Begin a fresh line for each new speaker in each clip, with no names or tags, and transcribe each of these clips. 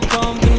from me.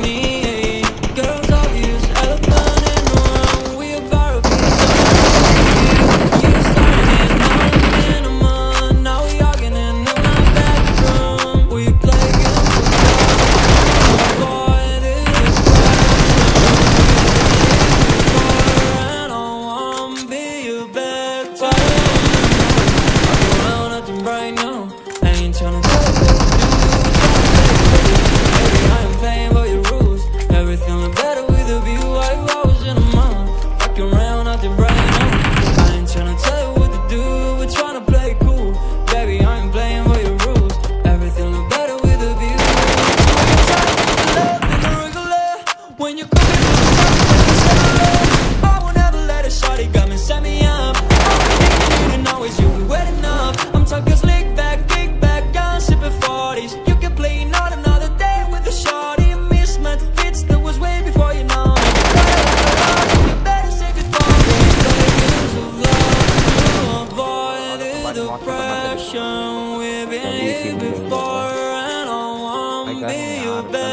When you come in, I will never let a shawty got me set me up. I'm and always you be wet enough. I'm talking slick back, kick back, gun sipping 40s. You can play not another day with a shawty. A mismatch fits that was way before you know. You better save of love to avoid the depression. We've been here before, and I won't be your bed.